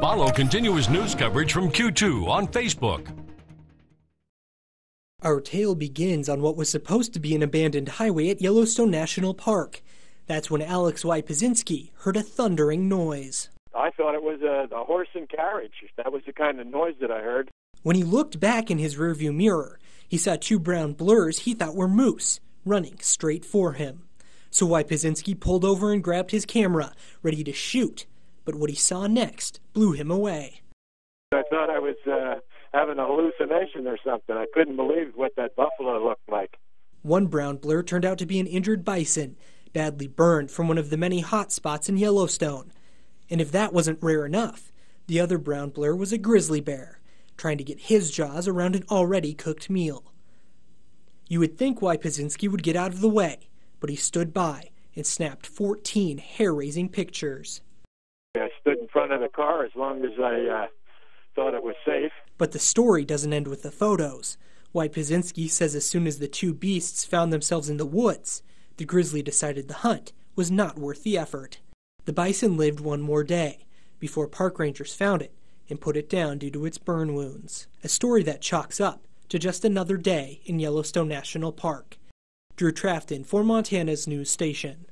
Follow continuous news coverage from Q2 on Facebook. Our tale begins on what was supposed to be an abandoned highway at Yellowstone National Park. That's when Alex Wypyszinski heard a thundering noise. I thought it was a, a horse and carriage. That was the kind of noise that I heard. When he looked back in his rearview mirror, he saw two brown blurs he thought were moose running straight for him. So Wypyszinski pulled over and grabbed his camera, ready to shoot. But what he saw next blew him away. I thought I was uh, having a hallucination or something. I couldn't believe what that buffalo looked like. One brown blur turned out to be an injured bison, badly burned from one of the many hot spots in Yellowstone. And if that wasn't rare enough, the other brown blur was a grizzly bear, trying to get his jaws around an already cooked meal. You would think Wypyszinski would get out of the way, but he stood by and snapped 14 hair raising pictures. Front of the car as long as I uh, thought it was safe. But the story doesn't end with the photos. Wypyszinski says as soon as the two beasts found themselves in the woods, the grizzly decided the hunt was not worth the effort. The bison lived one more day before park rangers found it and put it down due to its burn wounds. A story that chalks up to just another day in Yellowstone National Park. Drew Trafton for Montana's news station.